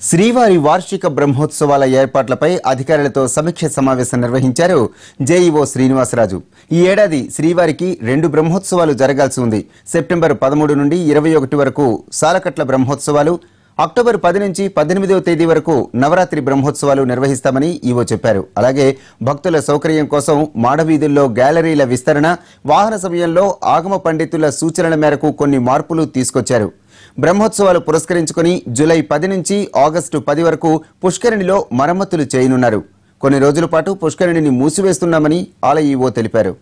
శ్రీవారి వార్షిక బ్రహ్మోత్సవాల ఏర్పాట్లపై అధికారులతో సమీక్ష సమావేశం నిర్వహించారు జేఈఓ శ్రీనివాసరాజు. ఈ ఏడాది శ్రీవారికి రెండు బ్రహ్మోత్సవాలు జరగాల్సి ఉంది. సెప్టెంబర్ పదమూడు నుండి ఇరవై ఒకటి వరకు సాలకట్ల బ్రహ్మోత్సవాలు అక్టోబర్ పది నుంచి పద్దెనిమిదవ తేదీ వరకు నవరాత్రి బ్రహ్మోత్సవాలు నిర్వహిస్తామని ఈవో చెప్పారు. అలాగే భక్తుల సౌకర్యం కోసం మాడవీధుల్లో గ్యాలరీల విస్తరణ వాహన సమయంలో ఆగమ పండితుల సూచనల మేరకు కొన్ని మార్పులు తీసుకొచ్చారు. బ్రహ్మోత్సవాలు పురస్కరించుకుని జూలై పది నుంచి ఆగస్టు పది వరకు పుష్కరిణిలో మరమ్మతులు చేయనున్నారు. కొన్ని రోజుల పాటు పుష్కరిణిని మూసివేస్తున్నామని ఆలయ ఈవో తెలిపారు.